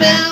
spell.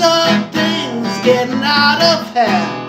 Saw things getting out of hand,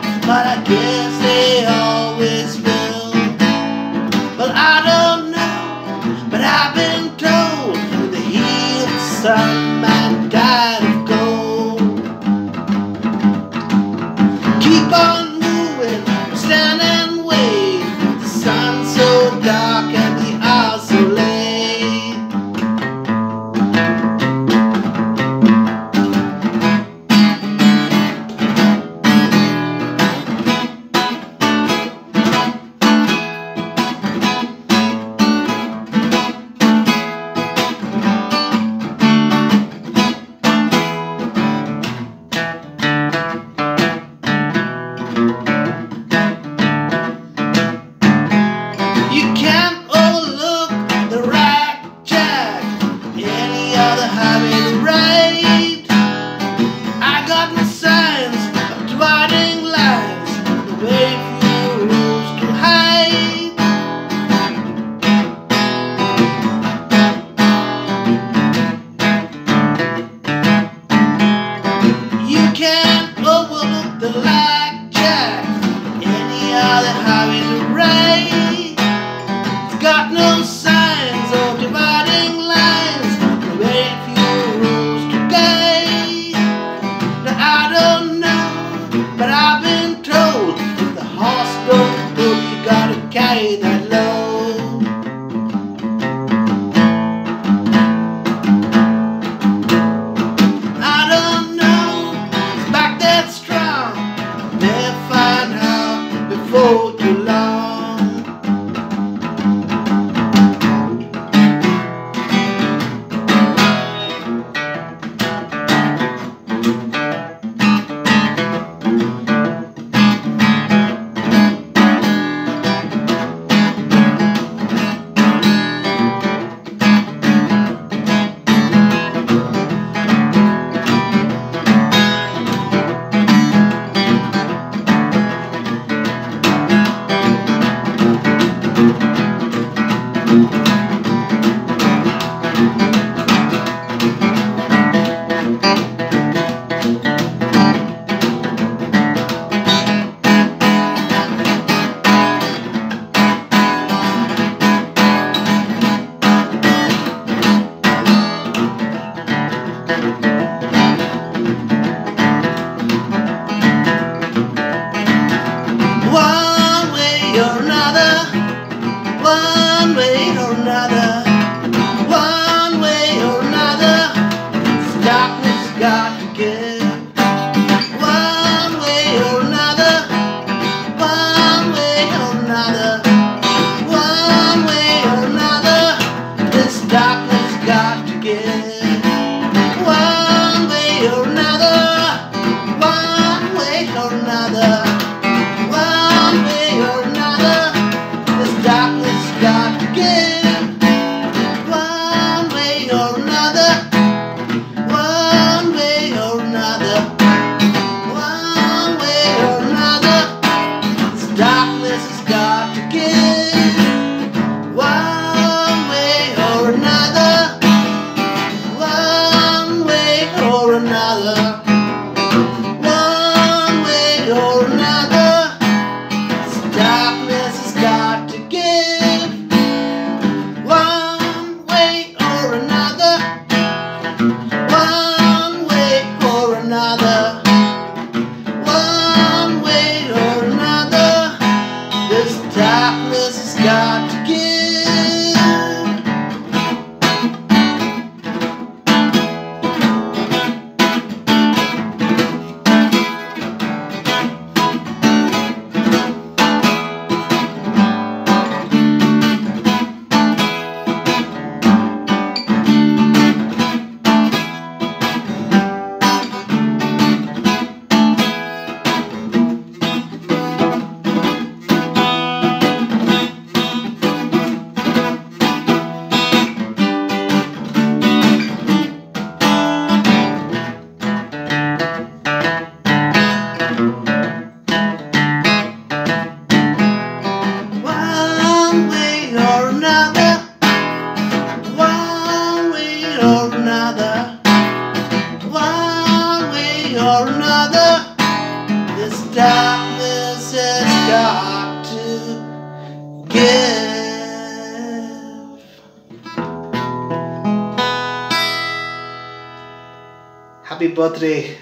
happy birthday,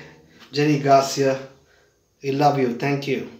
Jerry Garcia. We love you. Thank you.